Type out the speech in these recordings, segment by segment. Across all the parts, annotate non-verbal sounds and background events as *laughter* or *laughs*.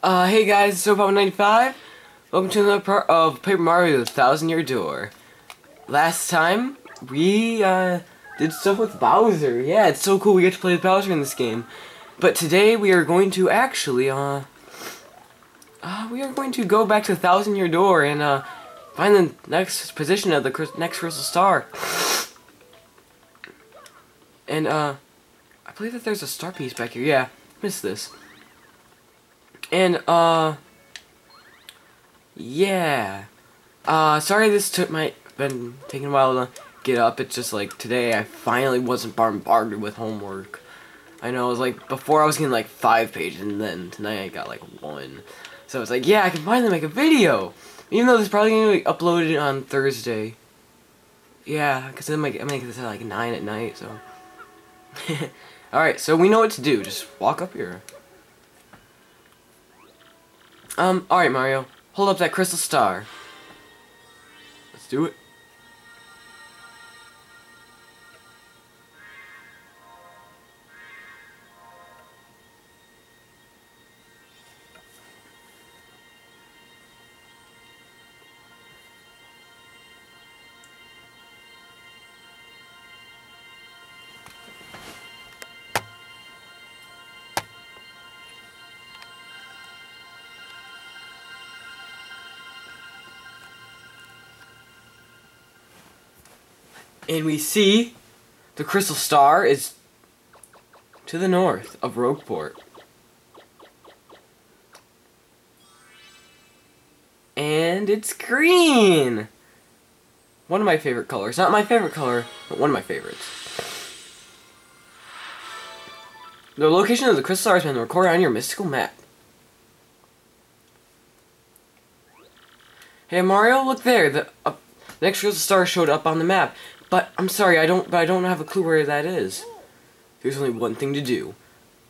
Uh, hey guys, it's Soap95. Welcome to another part of Paper Mario The Thousand Year Door. Last time, we, uh, did stuff with Bowser. Yeah, it's so cool we get to play with Bowser in this game. But today we are going to actually, uh, uh, we are going to go back to the Thousand Year Door and, uh, find the next position of the next Crystal Star. And, uh, I believe that there's a star piece back here. Yeah, missed this. And, uh, yeah. Uh, sorry this took my, been taking a while to get up. It's just like today I finally wasn't bombarded with homework. I know, it was like, before I was getting like five pages, and then tonight I got like one. So it's like, yeah, I can finally make a video! Even though this is probably to be uploaded on Thursday. Yeah, because I'm making this at like 9 at night, so. *laughs* Alright, so we know what to do. Just walk up here. Um, alright Mario. Hold up that crystal star. Let's do it. And we see the crystal star is to the north of Rogueport. And it's green! One of my favorite colors. Not my favorite color, but one of my favorites. The location of the crystal star has been recorded on your mystical map. Hey Mario, look there! The, uh, the next crystal star showed up on the map. But I'm sorry, I don't. But I don't have a clue where that is. There's only one thing to do.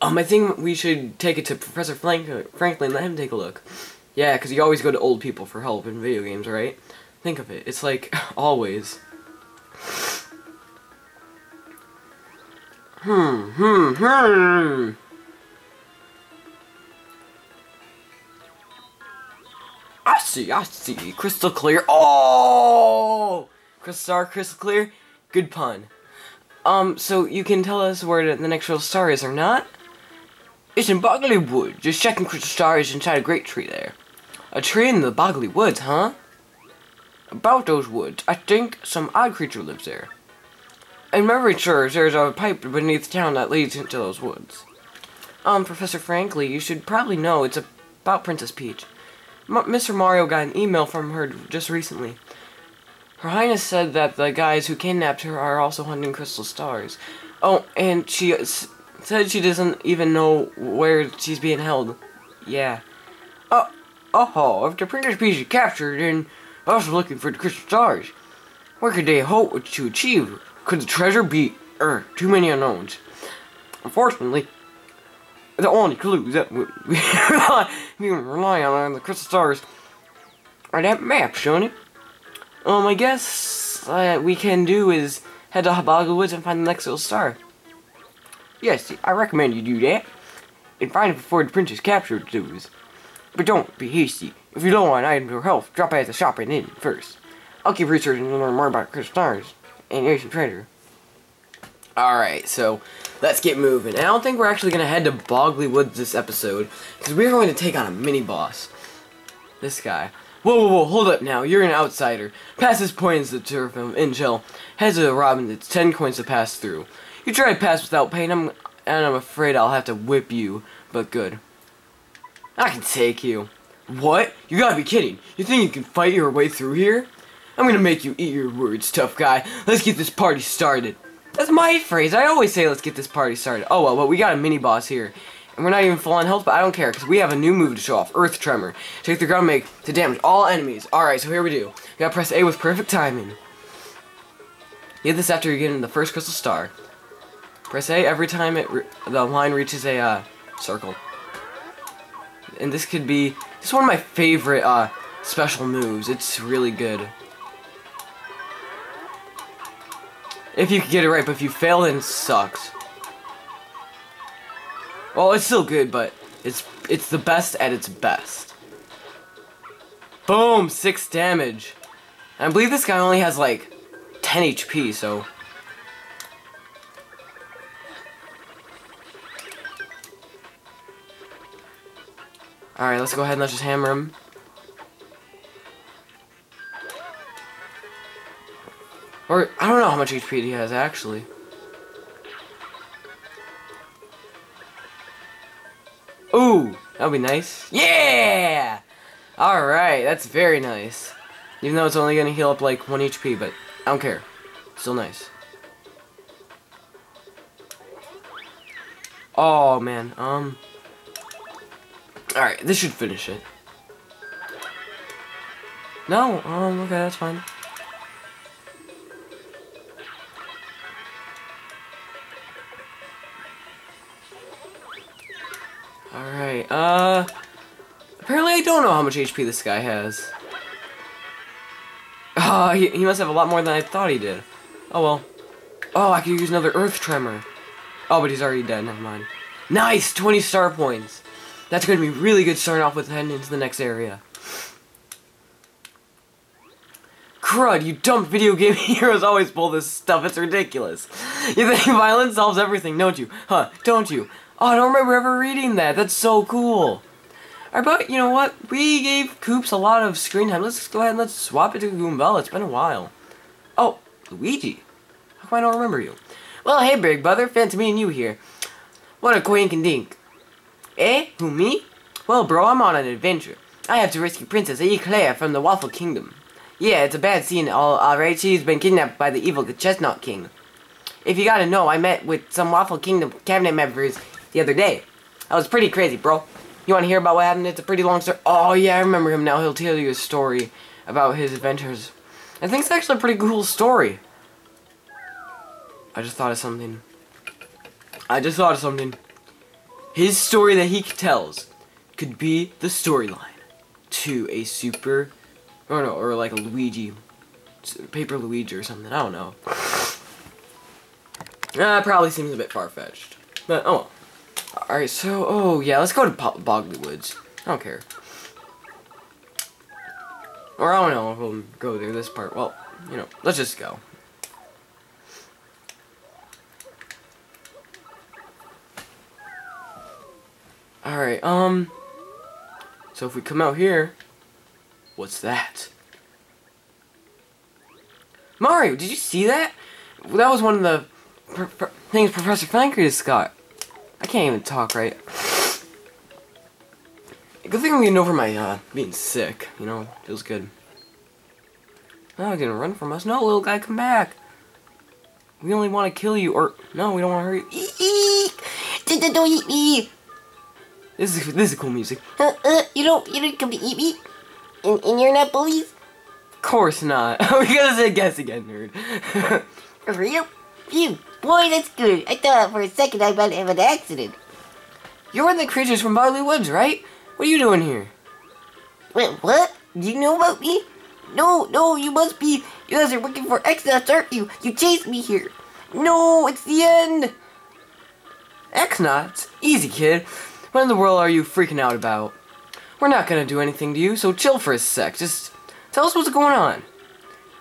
Um, I think we should take it to Professor Frank Franklin. Let him take a look. Yeah, because you always go to old people for help in video games, right? Think of it. It's like *laughs* always. Hmm. Hmm. Hmm. I see. I see. Crystal clear. Oh. Crystal Star, Crystal Clear. Good pun. Um, so you can tell us where the next real star is or not? It's in Boggly Wood. Just checking Crystal Star is inside a great tree there. A tree in the Boggly Woods, huh? About those woods, I think some odd creature lives there. I'm very sure there's a pipe beneath town that leads into those woods. Um, Professor Frankly, you should probably know it's about Princess Peach. M Mr. Mario got an email from her just recently. Her Highness said that the guys who kidnapped her are also hunting crystal stars. Oh, and she said she doesn't even know where she's being held. Yeah. Oh, oh, if the Princess Peach is captured and also looking for the crystal stars, what could they hope to achieve? Could the treasure be, er, too many unknowns? Unfortunately, the only clues that we, *laughs* we rely on are the crystal stars are that map, showing it. Um, I guess uh, we can do is head to Habaga Woods and find the next little star. Yes, I recommend you do that. And find it before the princess captured the But don't be hasty. If you don't want items or health, drop by at the shop and in first. I'll keep researching and learn more about crystal stars and ancient treasure. Alright, so let's get moving. And I don't think we're actually going to head to Boggly Woods this episode, because we're going to take on a mini-boss. This guy. Whoa, whoa, whoa, hold up now. You're an outsider. Pass this points to turf him. Intel. Heads of the Robin, it's ten coins to pass through. You try to pass without pain, I'm, and I'm afraid I'll have to whip you. But good. I can take you. What? You gotta be kidding. You think you can fight your way through here? I'm gonna make you eat your words, tough guy. Let's get this party started. That's my phrase. I always say let's get this party started. Oh well, but we got a mini-boss here. And we're not even full on health, but I don't care, because we have a new move to show off. Earth Tremor. Take the ground make to damage all enemies. Alright, so here we do. You gotta press A with perfect timing. You get this after you get in the first crystal star. Press A every time it the line reaches a uh, circle. And this could be... This is one of my favorite uh, special moves. It's really good. If you can get it right, but if you fail, then it sucks. Well, it's still good, but It's it's the best at its best. Boom, six damage. And I believe this guy only has like 10 HP, so Alright, let's go ahead and let's just hammer him. Or, I don't know how much HP he has, actually. That'd be nice. Yeah! Alright, that's very nice. Even though it's only gonna heal up like 1 HP, but I don't care. Still nice. Oh, man, um... Alright, this should finish it. No, um, okay, that's fine. Much HP this guy has. Oh, he, he must have a lot more than I thought he did. Oh well. Oh, I could use another Earth Tremor. Oh, but he's already dead, never mind. Nice! 20 star points! That's going to be really good starting off with heading into the next area. Crud, you dumb video game *laughs* heroes always pull this stuff, it's ridiculous. You think violence solves everything, don't you? Huh, don't you? Oh, I don't remember ever reading that, that's so cool. But you know what? We gave Koops a lot of screen time. Let's go ahead and let's swap it to Goombella. It's been a while. Oh, Luigi. How come I don't remember you? Well, hey, big brother. Fancy meeting you here. What a quink and dink. Eh? Who, me? Well, bro, I'm on an adventure. I have to rescue Princess Eclair from the Waffle Kingdom. Yeah, it's a bad scene, all alright. She's been kidnapped by the evil Chestnut King. If you gotta know, I met with some Waffle Kingdom cabinet members the other day. That was pretty crazy, bro. You want to hear about what happened? It's a pretty long story. Oh, yeah, I remember him now. He'll tell you a story about his adventures. I think it's actually a pretty cool story. I just thought of something. I just thought of something. His story that he tells could be the storyline to a super, or no, or like a Luigi, Paper Luigi or something. I don't know. That uh, probably seems a bit far-fetched. But, oh well. Alright, so, oh, yeah, let's go to Bo Boggly Woods. I don't care. Or, I don't know if we'll go through this part. Well, you know, let's just go. Alright, um... So if we come out here... What's that? Mario, did you see that? That was one of the things Professor Pancreas got. I can't even talk right. Good thing I'm getting over my, uh, being sick, you know, feels good. Oh, he's gonna run from us. No, little guy, come back. We only want to kill you, or, no, we don't want to hurt you. Don't eat me. This is, this is cool music. Uh, uh, you don't, you don't come to eat me? And, and you're not bullies? Of course not. *laughs* we gotta say guess again, nerd. *laughs* For real? Phew, boy, that's good. I thought for a second I might have an accident. You're one of the creatures from Barley Woods, right? What are you doing here? Wait, what? Do you know about me? No, no, you must be. You guys are working for X-Nauts, aren't you? You chased me here. No, it's the end. X-Nauts? Easy, kid. What in the world are you freaking out about? We're not gonna do anything to you, so chill for a sec. Just tell us what's going on.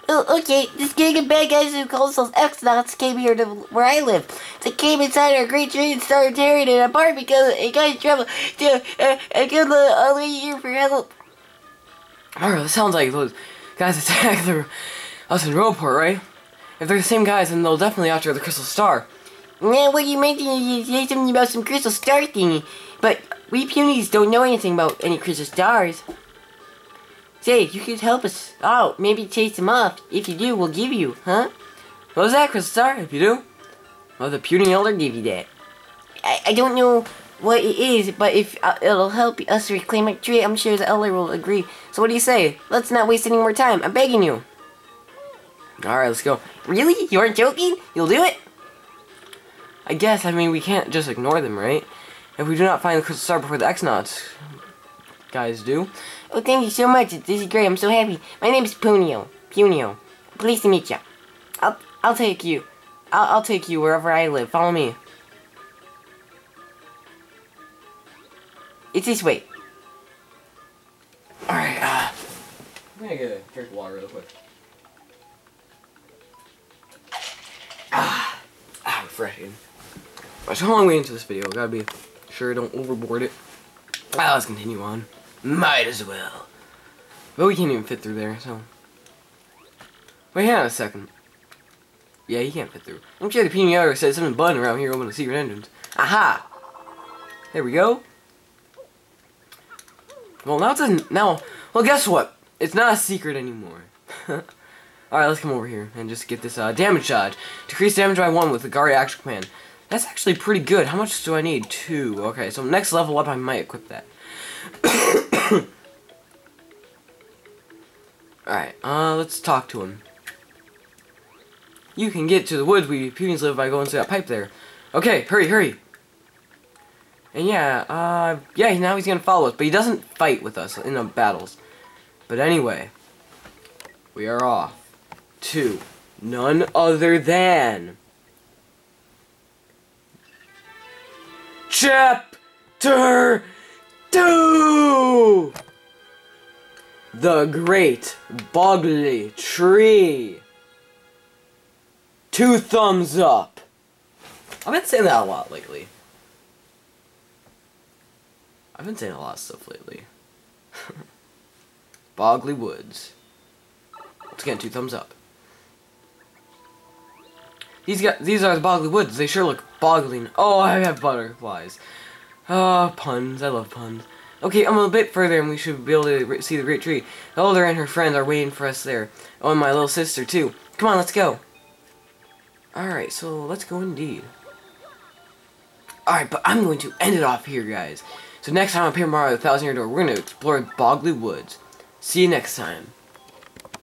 Oh, okay, this gang of bad guys who call themselves X-Nauts came here to where I live. They came inside our great tree and started tearing it apart because it got in trouble. To, uh, I all the way here for help. Alright, that sounds like those guys attacked the, us in Rogueport, right? If they're the same guys, then they'll definitely after the Crystal Star. Yeah, what you mentioned, you say something about some Crystal Star thingy. But we punies don't know anything about any Crystal Stars. Say, you could help us out. Maybe chase them off. If you do, we'll give you, huh? What was that, Crystal Star? If you do? Well, the Puni elder give you that. I, I don't know what it is, but if uh, it'll help us reclaim our tree, I'm sure the elder will agree. So what do you say? Let's not waste any more time. I'm begging you. Alright, let's go. Really? You aren't joking? You'll do it? I guess, I mean, we can't just ignore them, right? If we do not find the Crystal Star before the X-Nauts guys do, Oh, thank you so much. This is great. I'm so happy. My name is Punio. Punio. Pleased to meet you. I'll I'll take you. I'll I'll take you wherever I live. Follow me. It's this way. Alright, uh, I'm gonna get a drink of water real quick. Ah, ah, refreshing. So how long we into this video? Gotta be sure don't overboard it. Ah, let's continue on. Might as well. But we can't even fit through there, so. Wait, hang on a second. Yeah, he can't fit through. I'm sure the pinata says something button around here open the secret entrance. Aha! There we go. Well, now it's doesn't. Now, well, guess what? It's not a secret anymore. *laughs* Alright, let's come over here and just get this uh, damage dodge. Decrease damage by one with the Guard Action Command. That's actually pretty good. How much do I need? Two. Okay, so next level up, I might equip that. *coughs* *coughs* Alright, uh, let's talk to him. You can get to the woods where Punis live by going through that pipe there. Okay, hurry, hurry. And yeah, uh, yeah, now he's gonna follow us, but he doesn't fight with us in the battles. But anyway, we are off to none other than Chapter 2! The Great Boggly Tree. Two thumbs up. I've been saying that a lot lately. I've been saying a lot of stuff lately. *laughs* Boggly Woods. Once again, two thumbs up. These got these are the Boggly Woods. They sure look boggling. Oh, I have butterflies. Ah, puns. I love puns. Okay, I'm a bit further and we should be able to see the great tree. The older and her friend are waiting for us there. Oh, and my little sister, too. Come on, let's go. Alright, so let's go indeed. Alright, but I'm going to end it off here, guys. So next time on Paper Mario The Thousand Year Door, we're going to explore Boggly Woods. See you next time.